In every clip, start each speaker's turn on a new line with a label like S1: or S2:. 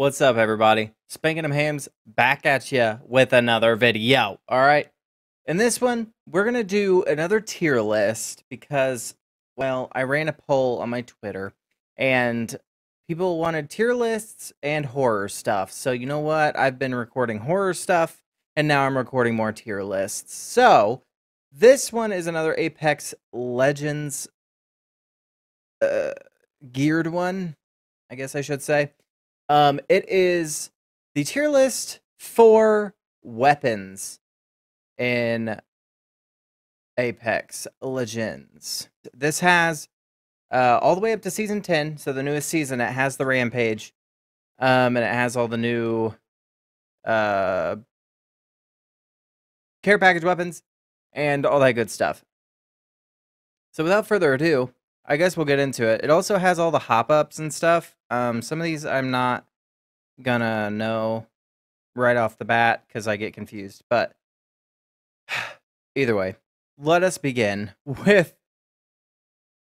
S1: What's up, everybody? Spanking them hams back at you with another video. All right. In this one, we're going to do another tier list because, well, I ran a poll on my Twitter and people wanted tier lists and horror stuff. So, you know what? I've been recording horror stuff and now I'm recording more tier lists. So, this one is another Apex Legends uh, geared one, I guess I should say. Um, it is the tier list for weapons in Apex Legends. This has uh, all the way up to season 10, so the newest season. It has the Rampage, um, and it has all the new uh, care package weapons and all that good stuff. So without further ado, I guess we'll get into it. It also has all the hop ups and stuff. Um, some of these I'm not gonna know right off the bat because I get confused. But either way, let us begin with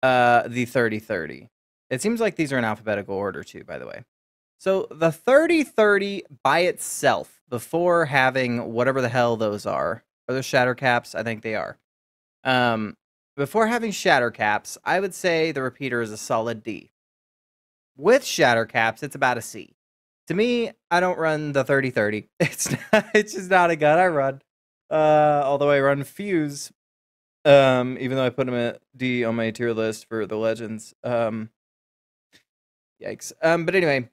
S1: uh, the 3030. It seems like these are in alphabetical order too, by the way. So the 3030 by itself, before having whatever the hell those are, are those shatter caps? I think they are. Um, before having shatter caps, I would say the repeater is a solid D. With shatter caps, it's about a C. To me, I don't run the 3030. It's not, it's just not a gun I run. Uh, although I run Fuse, um, even though I put him at D on my tier list for the legends. Um, yikes. Um, but anyway,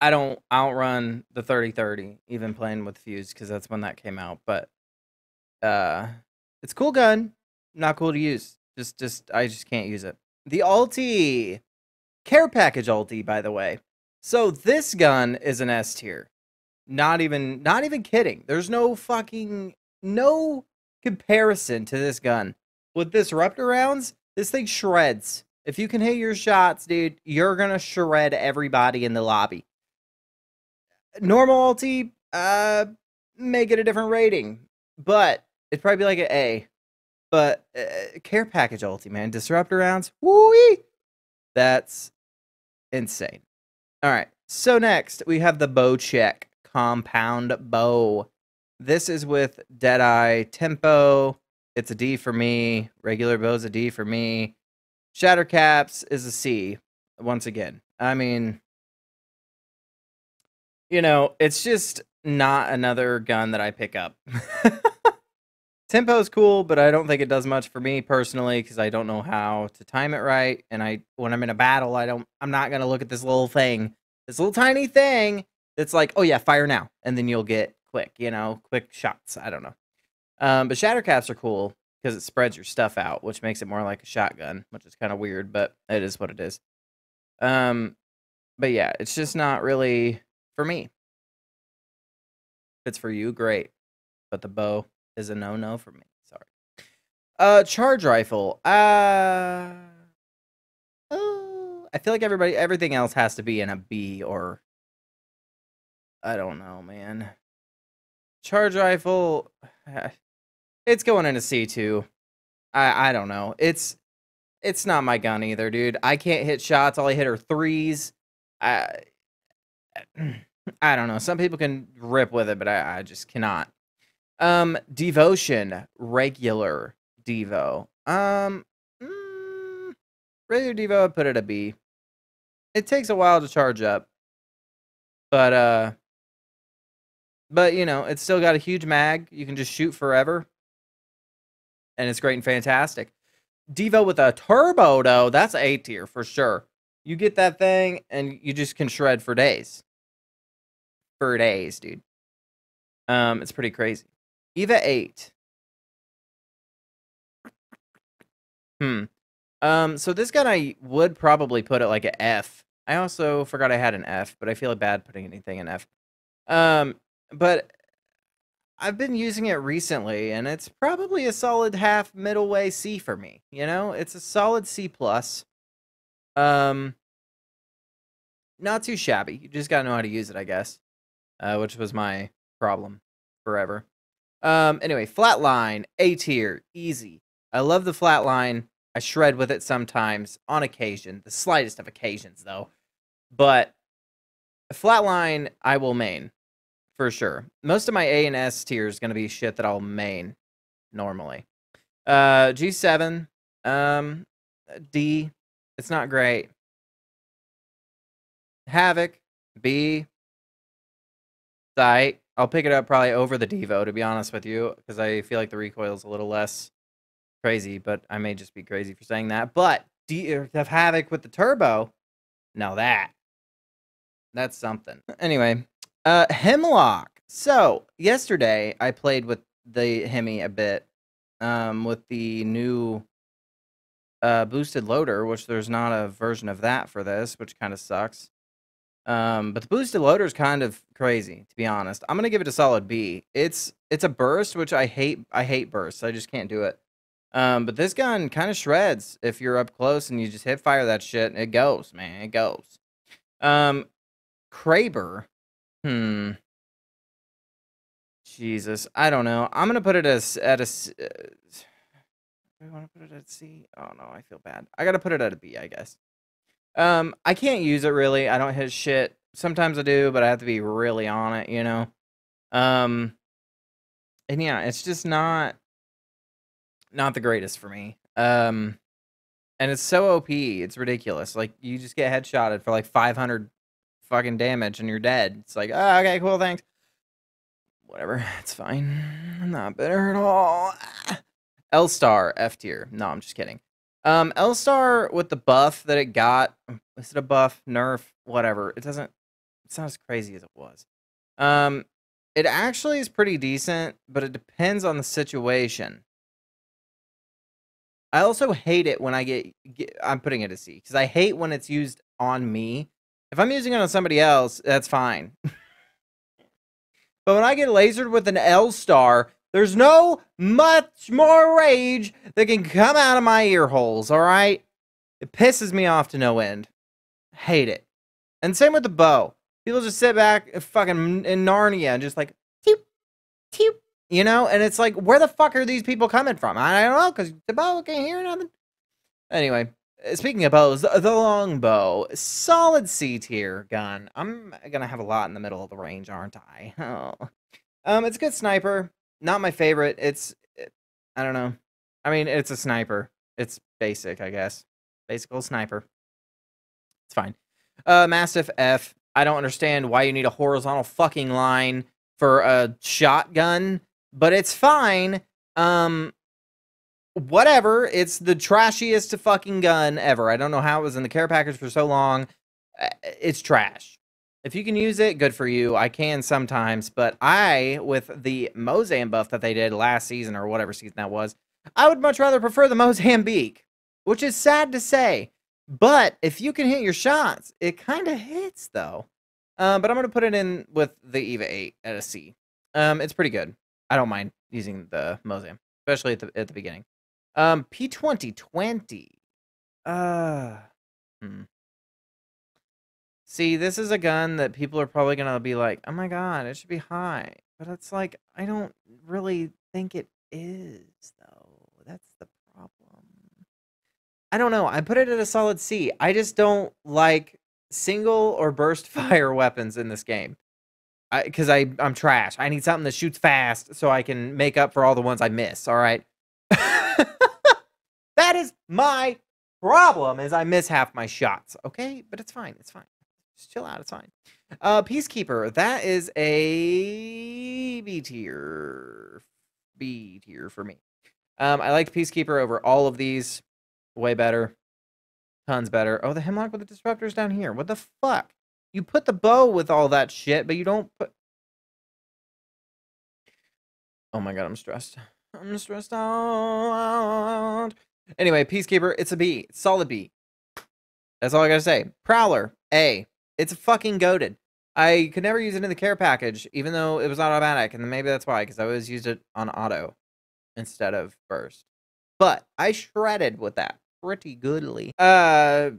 S1: I don't I don't run the 3030 even playing with Fuse because that's when that came out. But uh, it's cool gun not cool to use. Just, just, I just can't use it. The Alti, care package Alti, by the way. So this gun is an S tier. Not even, not even kidding. There's no fucking, no comparison to this gun. With this disruptor rounds, this thing shreds. If you can hit your shots, dude, you're gonna shred everybody in the lobby. Normal Alti, uh, may get a different rating, but it'd probably be like an A. But uh, care package ulti, man, disruptor rounds, woo That's insane. All right. So next we have the Bocek compound bow. This is with Deadeye tempo. It's a D for me. Regular bow's a D for me. Shatter caps is a C. Once again, I mean, you know, it's just not another gun that I pick up. Tempo is cool, but I don't think it does much for me personally because I don't know how to time it right. And I, when I'm in a battle, I don't, I'm not gonna look at this little thing, this little tiny thing that's like, oh yeah, fire now, and then you'll get quick, you know, quick shots. I don't know. Um, but shatter caps are cool because it spreads your stuff out, which makes it more like a shotgun, which is kind of weird, but it is what it is. Um, but yeah, it's just not really for me. If it's for you, great. But the bow, is a no no for me. Sorry. Uh, charge rifle. Uh, uh, I feel like everybody, everything else has to be in a B or I don't know, man. Charge rifle. It's going in a C two. I I don't know. It's it's not my gun either, dude. I can't hit shots. All I hit are threes. I I don't know. Some people can rip with it, but I, I just cannot. Um, devotion, regular Devo. Um, mm, regular Devo, I put it a B. It takes a while to charge up, but uh, but you know, it's still got a huge mag. You can just shoot forever, and it's great and fantastic. Devo with a turbo though, that's A tier for sure. You get that thing, and you just can shred for days. For days, dude. Um, it's pretty crazy. Eva 8. Hmm. Um, so this gun I would probably put it like an F. I also forgot I had an F, but I feel bad putting anything in F. Um, but I've been using it recently, and it's probably a solid half middle way C for me. You know, it's a solid C plus. Um, not too shabby. You just gotta know how to use it, I guess. Uh, which was my problem forever. Um, anyway, flatline, A tier, easy. I love the flatline. I shred with it sometimes, on occasion, the slightest of occasions, though. But Flatline, I will main for sure. Most of my A and S tier is going to be shit that I'll main normally. Uh, G7, um, D, it's not great. Havoc, B, Sight. I'll pick it up probably over the Devo, to be honest with you, because I feel like the recoil is a little less crazy, but I may just be crazy for saying that. But D, have Havoc with the turbo, now that, that's something. Anyway, uh, Hemlock. So, yesterday I played with the Hemi a bit um, with the new uh, boosted loader, which there's not a version of that for this, which kind of sucks. Um, but the boosted loader is kind of crazy, to be honest. I'm gonna give it a solid B. It's it's a burst, which I hate. I hate bursts. I just can't do it. Um, but this gun kind of shreds if you're up close and you just hit fire that shit. It goes, man. It goes. Um, Kraber. Hmm. Jesus, I don't know. I'm gonna put it as at a. Uh, I want to put it at C. Oh no, I feel bad. I gotta put it at a B, I guess. Um, I can't use it really. I don't hit shit. Sometimes I do, but I have to be really on it, you know. Um, and yeah, it's just not not the greatest for me. Um, and it's so OP, it's ridiculous. Like you just get headshotted for like 500 fucking damage and you're dead. It's like, oh, okay, cool, thanks. Whatever, it's fine. I'm not bitter at all. L star F tier. No, I'm just kidding. Um, L Star with the buff that it got, is it a buff, nerf, whatever? It doesn't. It's not as crazy as it was. Um, it actually is pretty decent, but it depends on the situation. I also hate it when I get, get I'm putting it a C because I hate when it's used on me. If I'm using it on somebody else, that's fine. but when I get lasered with an L star, there's no much more rage that can come out of my ear holes, all right? It pisses me off to no end. Hate it. And same with the bow. People just sit back fucking in Narnia and just like, toop, toop, you know? And it's like, where the fuck are these people coming from? I don't know, because the bow can't hear nothing. Anyway, uh, speaking of bows, the longbow, solid C tier gun. I'm gonna have a lot in the middle of the range, aren't I? Oh. Um, it's a good sniper. Not my favorite. It's it, I don't know. I mean, it's a sniper. It's basic, I guess. Basic old sniper. It's fine. Uh, Mastiff F. I don't understand why you need a horizontal fucking line for a shotgun, but it's fine. Um, whatever. It's the trashiest fucking gun ever. I don't know how it was in the care package for so long. Uh, it's trash. If you can use it, good for you. I can sometimes, but I, with the Mozam buff that they did last season or whatever season that was, I would much rather prefer the Mozambique, which is sad to say. But if you can hit your shots, it kind of hits though. Um, but I'm gonna put it in with the Eva 8 at a C. Um, it's pretty good. I don't mind using the Mozam, especially at the at the beginning. Um, P2020. Uh, hmm. See, this is a gun that people are probably gonna be like, "Oh my god, it should be high," but it's like I don't really think it is, though. That's the problem. I don't know. I put it at a solid C. I just don't like single or burst fire weapons in this game. Because I, I I'm trash. I need something that shoots fast so I can make up for all the ones I miss. All right. that is my problem. Is I miss half my shots. Okay, but it's fine. It's fine. Just chill out. It's fine. Uh, Peacekeeper. That is a B tier. B tier for me. Um, I like Peacekeeper over all of these. Way better. Tons better. Oh, the Hemlock with the Disruptors down here. What the fuck? You put the bow with all that shit, but you don't put... Oh my god, I'm stressed. I'm stressed out. Anyway, Peacekeeper, it's a B. Solid B. That's all I gotta say. Prowler, A. It's fucking goaded. I could never use it in the care package, even though it was automatic, and maybe that's why, because I always used it on auto instead of burst. But I shredded with that pretty goodly. Uh,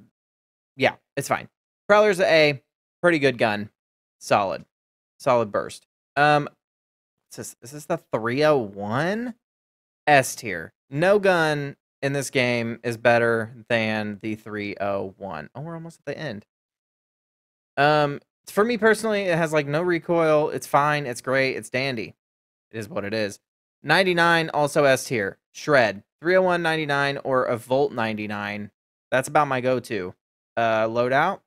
S1: yeah, it's fine. Prowler's a pretty good gun, solid, solid burst. Um, is this, is this the 301 S tier? No gun in this game is better than the 301. Oh, we're almost at the end. Um, For me personally, it has like no recoil. It's fine. It's great. It's dandy. It is what it is. 99 also S tier. Shred. 301 99 or a Volt 99. That's about my go-to. Uh loadout.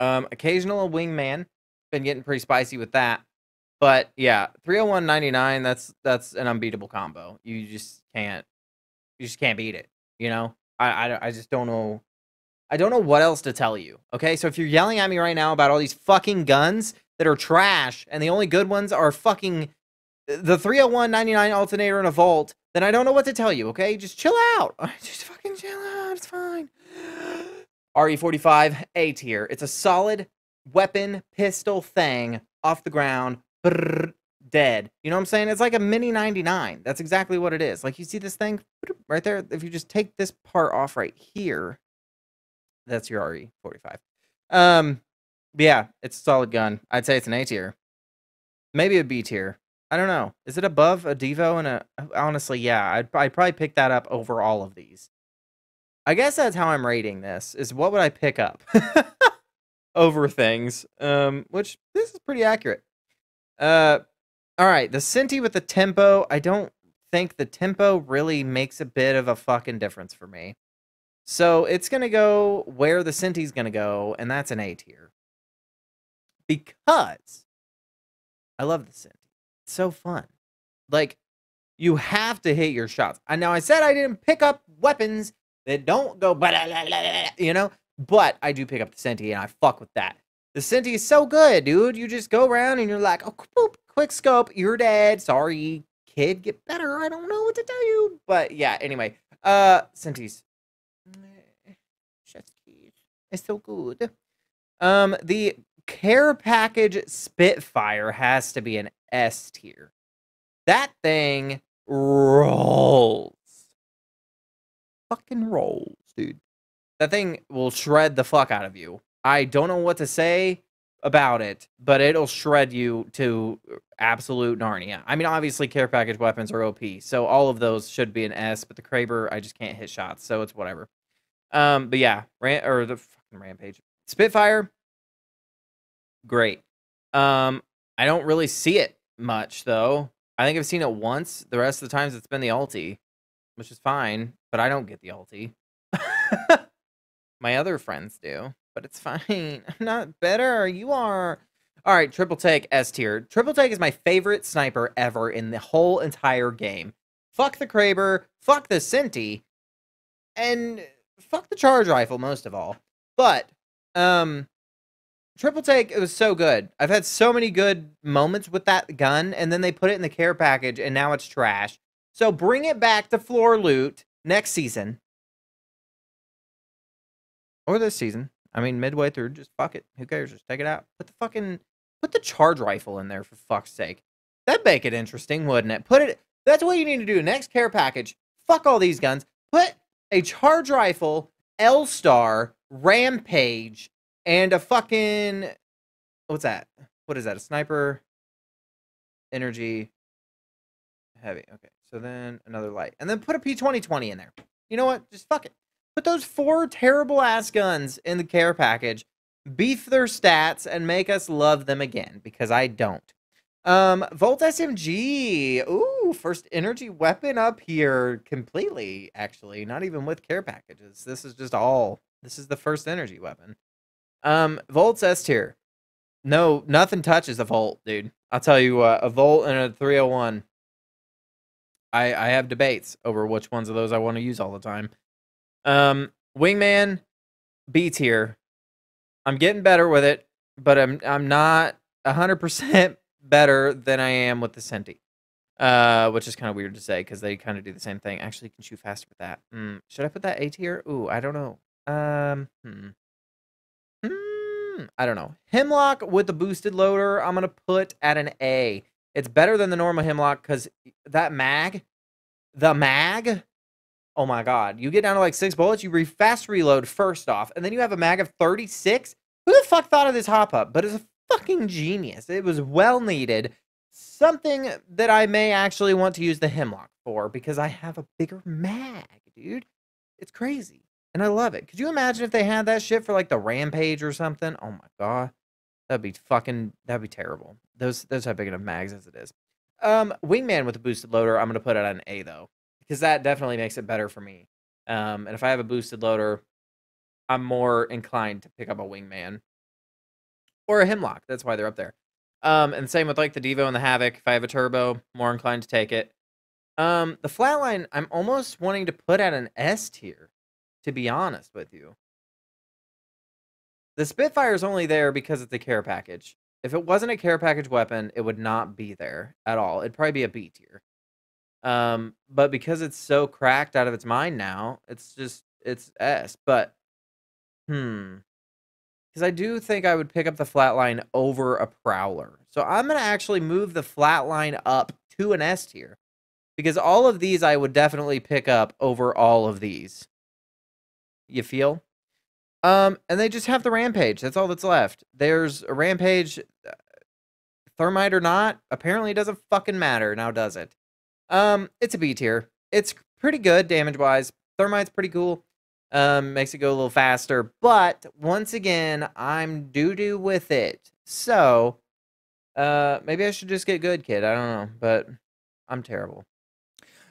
S1: Um occasional wingman. Been getting pretty spicy with that. But yeah, 301 99 that's that's an unbeatable combo. You just can't you just can't beat it, you know? I I, I just don't know I don't know what else to tell you. Okay? So if you're yelling at me right now about all these fucking guns that are trash and the only good ones are fucking uh, the 301 99 alternator and a Volt, then I don't know what to tell you, okay? Just chill out. Just fucking chill out. It's fine. RE45 A tier. It's a solid weapon pistol thing off the ground. Brrr, dead. You know what I'm saying? It's like a mini 99. That's exactly what it is. Like you see this thing right there? If you just take this part off right here, that's your RE45. Um, yeah, it's a solid gun. I'd say it's an A tier. Maybe a B tier. I don't know. Is it above a Devo and a? Honestly, yeah. I'd, I'd probably pick that up over all of these. I guess that's how I'm rating this. Is what would I pick up over things? Um, which this is pretty accurate. Uh, all right. The Senti with the tempo. I don't think the tempo really makes a bit of a fucking difference for me. So it's gonna go where the Senti's gonna go, and that's an A tier. Because I love the Senti so fun. Like you have to hit your shots. I know I said I didn't pick up weapons that don't go, but you know, but I do pick up the Senti and I fuck with that. The Senti is so good, dude. You just go around and you're like, oh, boop, quick scope, you're dead. Sorry, kid, get better. I don't know what to tell you, but yeah. Anyway, uh, Senti's, it's so good. Um, the care package Spitfire has to be an S tier. That thing rolls. Fucking rolls, dude. That thing will shred the fuck out of you. I don't know what to say about it, but it'll shred you to absolute Narnia. I mean, obviously, care package weapons are OP, so all of those should be an S, but the Kraber, I just can't hit shots, so it's whatever. Um, but yeah, ran or the rampage. Spitfire, great. Um, I don't really see it much though. I think I've seen it once. The rest of the times it's been the ulti, which is fine, but I don't get the ulti. My other friends do, but it's fine. I'm not better. You are. All right, triple take S tier. Triple take is my favorite sniper ever in the whole entire game. Fuck the Kraber, fuck the Senti, and fuck the charge rifle most of all. But um Triple Take it was so good. I've had so many good moments with that gun, and then they put it in the care package, and now it's trash. So bring it back to floor loot next season. Or this season. I mean, midway through, just fuck it. Who cares? Just take it out. Put the fucking put the charge rifle in there for fuck's sake. That'd make it interesting, wouldn't it? Put it that's what you need to do. Next care package. Fuck all these guns. Put a charge rifle, L Star, Rampage, and a fucking what's that? What is that? A sniper energy heavy. Okay. So then another light. And then put a P2020 in there. You know what? Just fuck it. Put those four terrible ass guns in the care package. Beef their stats and make us love them again because I don't. Um, Volt SMG. Ooh, first energy weapon up here completely, actually. Not even with care packages. This is just all. This is the first energy weapon. Um, Volt's S tier. No, nothing touches a Volt, dude. I'll tell you a Volt and a 301. I I have debates over which ones of those I want to use all the time. Um, Wingman, B tier. I'm getting better with it, but I'm I'm not hundred percent better than I am with the Senti. Uh, which is kind of weird to say because they kind of do the same thing. Actually, you can shoot faster with that. Mm, should I put that A tier? Ooh, I don't know. Um, hmm. Hmm, I don't know. Hemlock with the boosted loader, I'm gonna put at an A. It's better than the normal Hemlock because that mag, the mag, oh my god, you get down to like six bullets, you re fast reload first off, and then you have a mag of 36. Who the fuck thought of this hop up? But it's a fucking genius. It was well needed. Something that I may actually want to use the Hemlock for because I have a bigger mag, dude. It's crazy. And I love it. Could you imagine if they had that shit for like the Rampage or something? Oh my god. That'd be fucking. That'd be terrible. Those those have big enough mags as it is. Um, wingman with a boosted loader. I'm gonna put it on A though, because that definitely makes it better for me. Um, and if I have a boosted loader, I'm more inclined to pick up a wingman or a hemlock. That's why they're up there. Um, and same with like the Devo and the Havoc. If I have a turbo, more inclined to take it. Um, the flatline, I'm almost wanting to put at an S tier, to be honest with you. The Spitfire is only there because it's a care package. If it wasn't a care package weapon, it would not be there at all. It'd probably be a B tier. Um, but because it's so cracked out of its mind now, it's just it's S. But hmm, because I do think I would pick up the flatline over a prowler. So I'm gonna actually move the flatline up to an S tier because all of these I would definitely pick up over all of these. You feel? Um, and they just have the rampage. That's all that's left. There's a rampage, uh, thermite or not. Apparently, it doesn't fucking matter now, does it? Um, it's a B tier. It's pretty good damage wise. Thermite's pretty cool. Um, makes it go a little faster. But once again, I'm doo doo with it. So, uh, maybe I should just get good, kid. I don't know, but I'm terrible.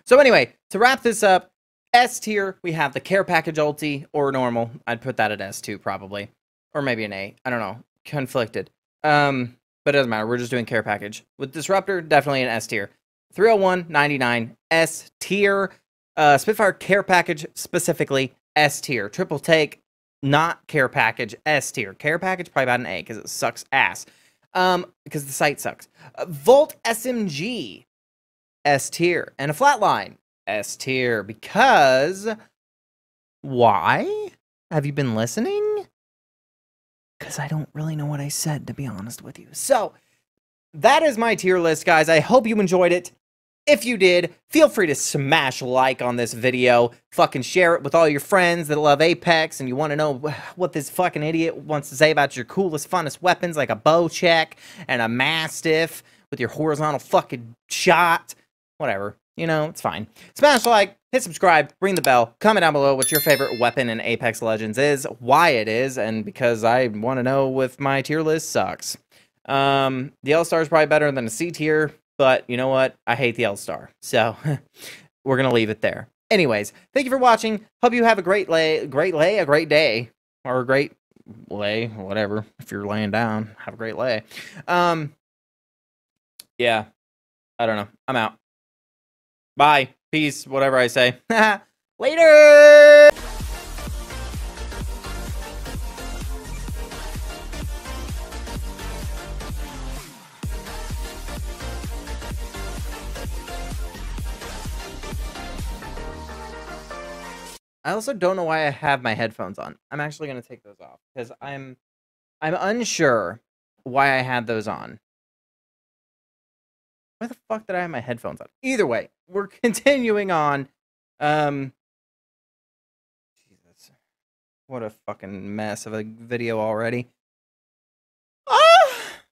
S1: So anyway, to wrap this up, S tier, we have the care package ulti or normal. I'd put that at S2 probably. Or maybe an A. I don't know. Conflicted. Um, but it doesn't matter. We're just doing care package. With Disruptor, definitely an S tier. 301, 99, S tier. Uh, Spitfire care package specifically, S tier. Triple take, not care package, S tier. Care package, probably about an A because it sucks ass. Um, because the sight sucks. Uh, Volt SMG, S tier. And a flatline, S tier because why? Have you been listening? Because I don't really know what I said, to be honest with you. So, that is my tier list, guys. I hope you enjoyed it. If you did, feel free to smash like on this video. Fucking share it with all your friends that love Apex and you want to know what this fucking idiot wants to say about your coolest, funnest weapons like a Bocek and a Mastiff with your horizontal fucking shot. Whatever. You know, it's fine. Smash like, hit subscribe, ring the bell, comment down below what your favorite weapon in Apex Legends is, why it is, and because I want to know if my tier list sucks. Um, the L-Star is probably better than a C tier, but you know what? I hate the L-Star. So, we're going to leave it there. Anyways, thank you for watching. Hope you have a great lay, great lay, a great day, or a great lay, whatever. If you're laying down, have a great lay. Um, yeah, I don't know. I'm out. Bye. Peace. Whatever I say. Later! I also don't know why I have my headphones on. I'm actually going to take those off because I'm I'm unsure why I had those on. Why the fuck did I have my headphones on? Either way, we're continuing on. Um, Jesus, what a fucking mess of a video already.